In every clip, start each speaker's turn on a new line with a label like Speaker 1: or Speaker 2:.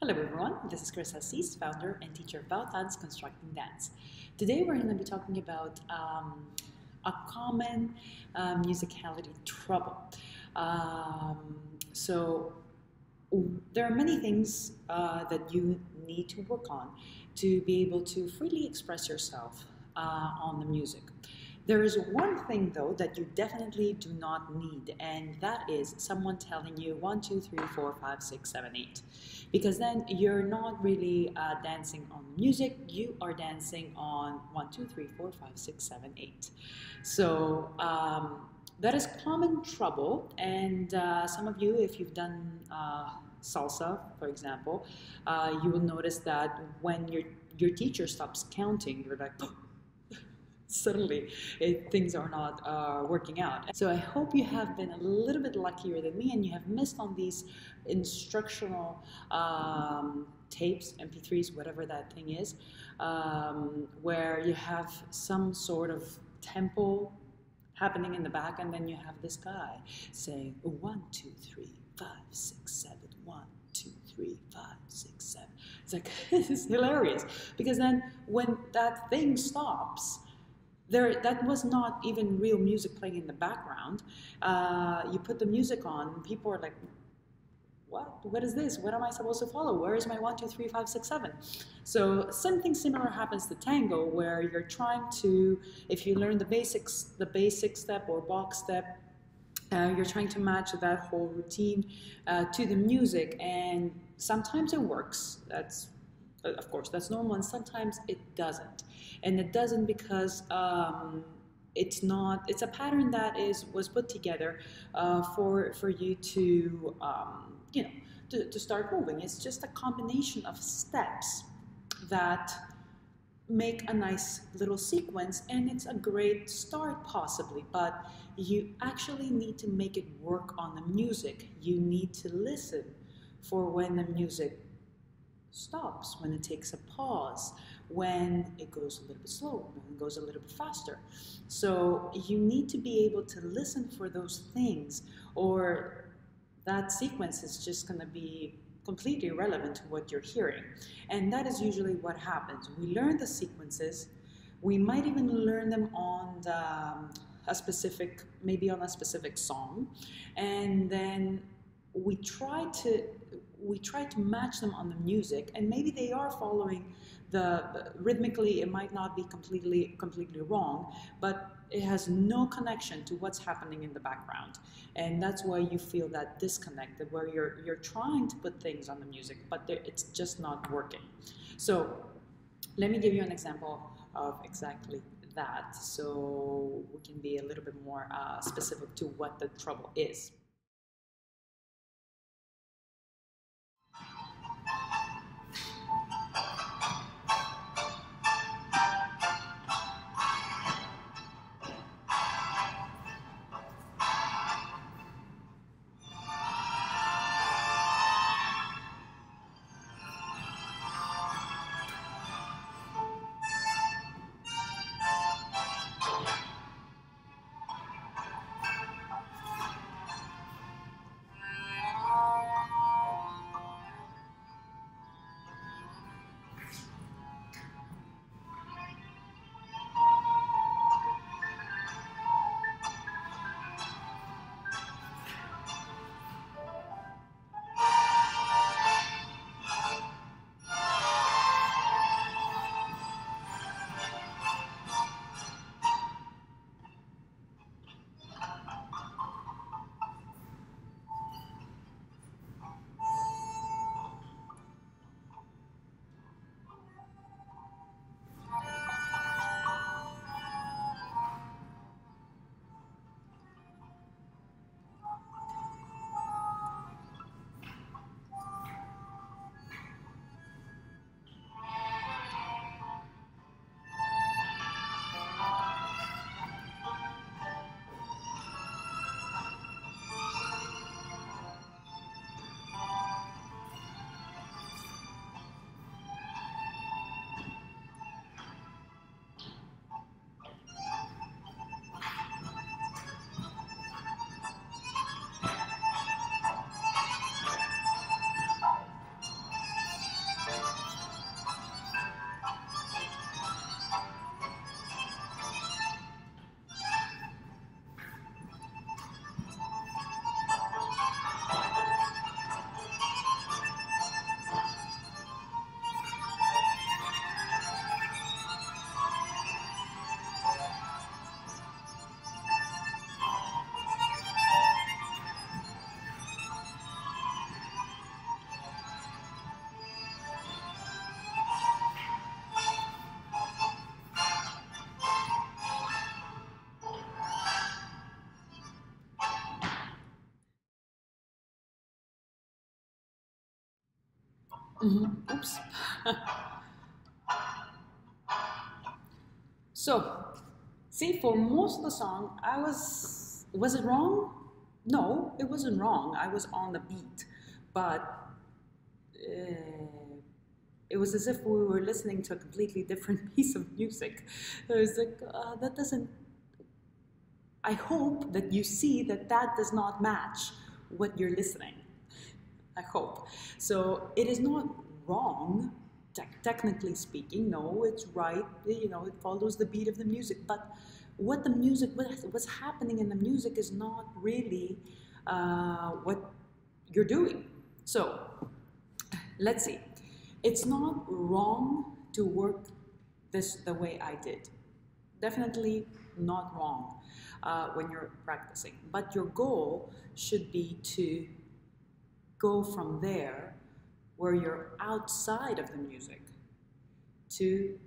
Speaker 1: Hello everyone, this is Chrisa Assis, founder and teacher of Bautanz Constructing Dance. Today we're going to be talking about um, a common uh, musicality trouble. Um, so there are many things uh, that you need to work on to be able to freely express yourself uh, on the music. There is one thing though that you definitely do not need, and that is someone telling you one, two, three, four, five, six, seven, eight. Because then you're not really uh, dancing on music, you are dancing on one, two, three, four, five, six, seven, eight. So um, that is common trouble, and uh, some of you, if you've done uh, salsa, for example, uh, you will notice that when your your teacher stops counting, you're like, suddenly it, things are not uh, working out. So I hope you have been a little bit luckier than me and you have missed on these instructional um, tapes, MP3s, whatever that thing is, um, where you have some sort of tempo happening in the back and then you have this guy saying one, two, three, five, six, seven, one, two, three, five, six, seven. It's like, this is hilarious. Because then when that thing stops, there that was not even real music playing in the background. Uh, you put the music on, people are like, "What? What is this? What am I supposed to follow? Where is my one, two, three, five, six, seven? So something similar happens to tango, where you're trying to, if you learn the basics, the basic step or box step. Uh, you're trying to match that whole routine uh, to the music, and sometimes it works. That's of course, that's normal, and sometimes it doesn't. And it doesn't because um, it's not. It's a pattern that is was put together uh, for for you to um, you know to, to start moving. It's just a combination of steps that make a nice little sequence and it's a great start possibly but you actually need to make it work on the music you need to listen for when the music stops, when it takes a pause, when it goes a little bit slower, when it goes a little bit faster. So you need to be able to listen for those things, or that sequence is just going to be completely irrelevant to what you're hearing. And that is usually what happens. We learn the sequences, we might even learn them on the, um, a specific, maybe on a specific song, and then we try to we try to match them on the music and maybe they are following the rhythmically it might not be completely completely wrong but it has no connection to what's happening in the background. And that's why you feel that disconnected where you're you're trying to put things on the music but it's just not working. So let me give you an example of exactly that so we can be a little bit more uh, specific to what the trouble is Mm-hmm. Oops. so, see, for most of the song, I was was it wrong? No, it wasn't wrong. I was on the beat, but uh, it was as if we were listening to a completely different piece of music. It was like uh, that doesn't. I hope that you see that that does not match what you're listening. I hope. So it is not wrong, te- technically speaking. No, it's right. You know, it follows the beat of the music. But what the music, what, what's happening in the music is not really uh, what you're doing. So let's see. It's not wrong to work this the way I did. Definitely not wrong uh, when you're practicing. But your goal should be to go from there where you're outside of the music to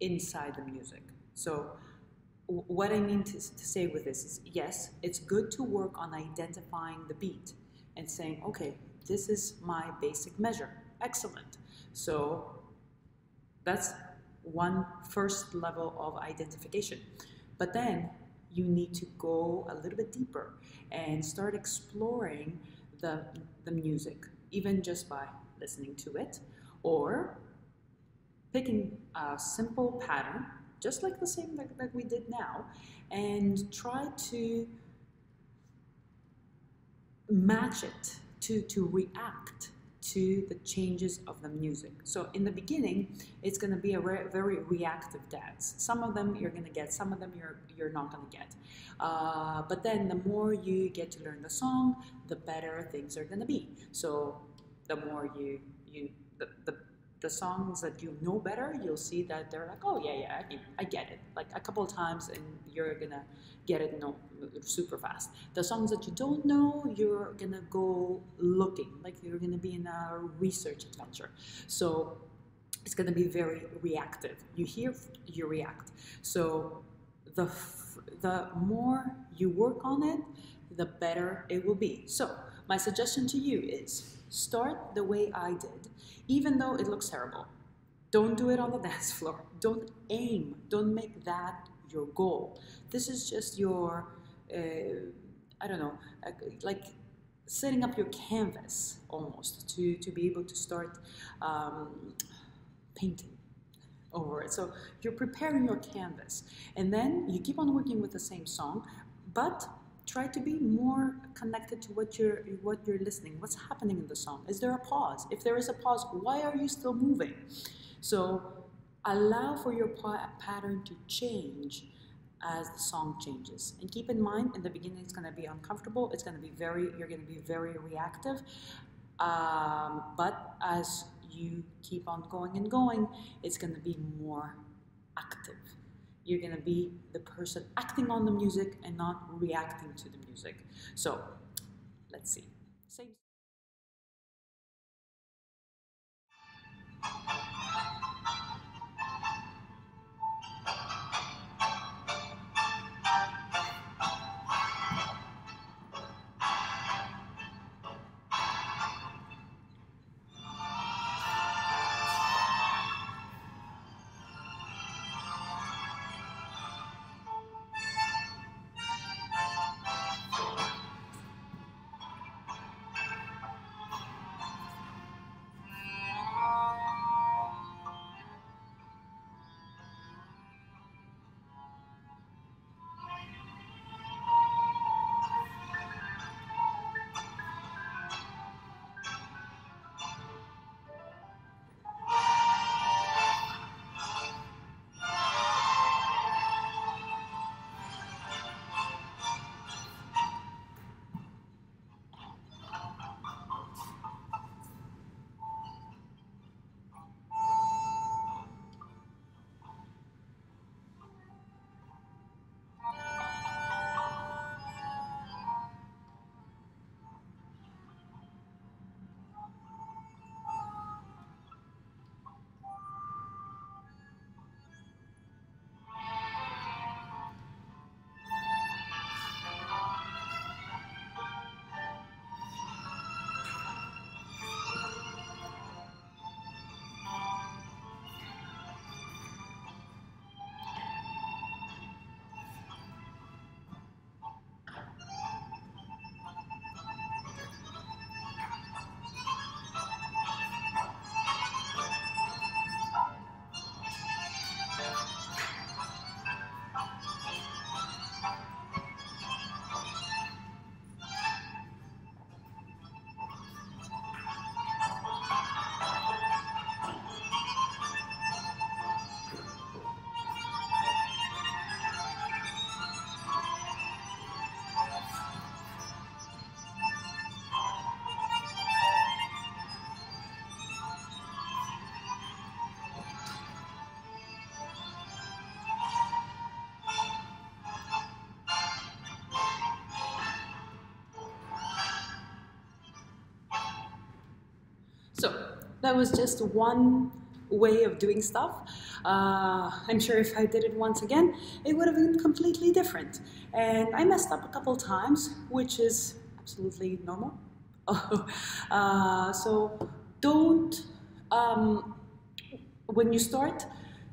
Speaker 1: inside the music. So, what I mean to, to say with this is yes, it's good to work on identifying the beat and saying, okay, this is my basic measure. Excellent. So, that's one first level of identification. But then you need to go a little bit deeper and start exploring the, the music, even just by listening to it, or picking a simple pattern, just like the same that, that we did now, and try to match it to, to react to the changes of the music. So in the beginning, it's going to be a re- very reactive dance. Some of them you're going to get, some of them you're you're not going to get. Uh, but then the more you get to learn the song, the better things are going to be. So the more you you the, the the songs that you know better, you'll see that they're like, oh yeah, yeah, I, I get it. Like a couple of times, and you're gonna get it no, super fast. The songs that you don't know, you're gonna go looking, like you're gonna be in a research adventure. So it's gonna be very reactive. You hear, you react. So the the more you work on it, the better it will be. So my suggestion to you is start the way I did even though it looks terrible. Don't do it on the dance floor. Don't aim. Don't make that your goal. This is just your, uh, I don't know, like setting up your canvas almost to, to be able to start um, painting over it. So you're preparing your canvas. And then you keep on working with the same song, but try to be more connected to what you're what you're listening what's happening in the song. Is there a pause? If there is a pause why are you still moving? So allow for your pa- pattern to change as the song changes. And keep in mind in the beginning it's going to be uncomfortable it's going to be very you're going to be very reactive um, but as you keep on going and going it's going to be more active you're going to be the person acting on the music and not reacting to the music. So, let's see. Same. That was just one way of doing stuff. Uh, I'm sure if I did it once again, it would have been completely different. And I messed up a couple times, which is absolutely normal. uh, so don't, um, when you start,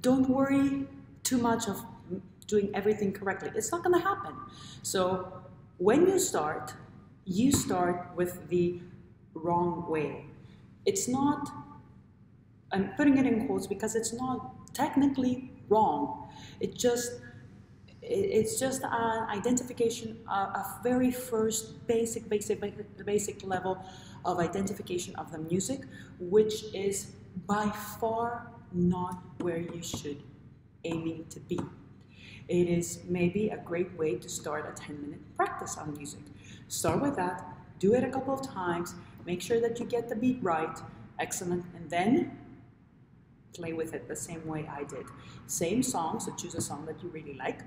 Speaker 1: don't worry too much of doing everything correctly. It's not going to happen. So when you start, you start with the wrong way. It's not, I'm putting it in quotes because it's not technically wrong. It just, it's just an identification, a, very first basic, basic, basic level of identification of the music, which is by far not where you should aiming to be. It is maybe a great way to start a 10 minute practice on music. Start with that, do it a couple of times, make sure that you get the beat right, excellent, and then play with it the same way I did. Same song, so choose a song that you really like.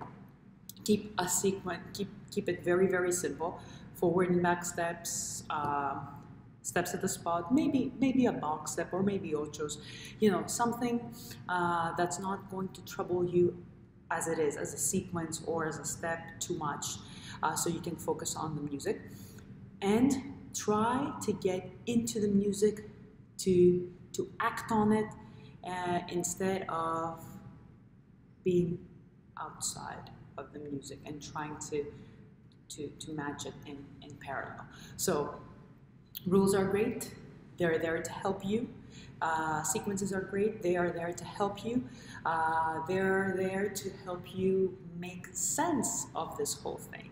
Speaker 1: Keep a sequence, keep, keep it very, very simple. Forward and back steps, uh, steps at the spot, maybe maybe a box step or maybe ochos, you know, something uh, that's not going to trouble you as it is, as a sequence or as a step too much, uh, so you can focus on the music. And try to get into the music, to, to act on it, uh, instead of being outside of the music and trying to, to, to match it in, in parallel. So rules are great. They're there to help you. Uh, sequences are great. They are there to help you. Uh, they're there to help you make sense of this whole thing.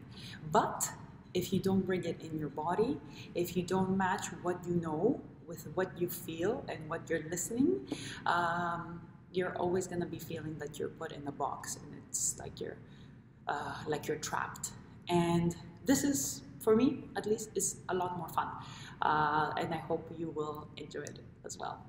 Speaker 1: But if you don't bring it in your body, if you don't match what you know with what you feel and what you're listening, um, you're always to be feeling that you're put in a box and it's like you're uh, like you're trapped. And this is, for me at least, is a lot more fun. Uh, and I hope you will enjoy it as well.